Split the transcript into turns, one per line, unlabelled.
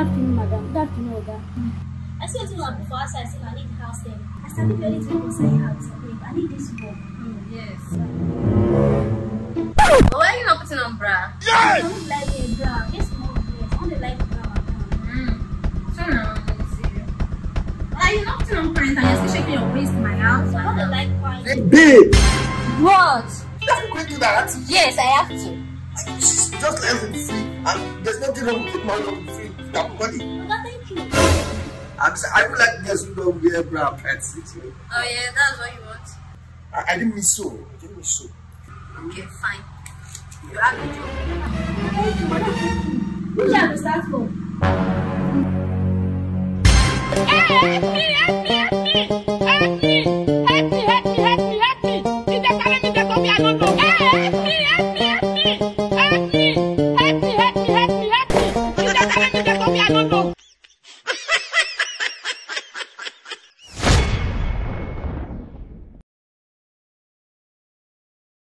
afternoon, madam. Good afternoon, Oga.
I see wetin una before outside say I need house help. I sabi barely to go say house help. I need this work.
Yes. But why are you not putting on bra? Yes!
I don't like a bra. Get small dress. I don't like bra.
Mm. Turn around, let me see you. Are you not putting on pants and you're still shaking your waist in my house?
I don't like pants.
Babe!
What?
You can't do that.
Yes, I have to.
Just let him free. And there's nothing wrong with money on free. That money.
Oga, thank you.
I'm, s- I don't like girls who don't wear bra and pants.
Oh yeah, that's what you want.
I, I didn't miss so. I didn't miss so.
Okay, fine. You have a job.
Thank you, madam. Thank you. Which I will start from?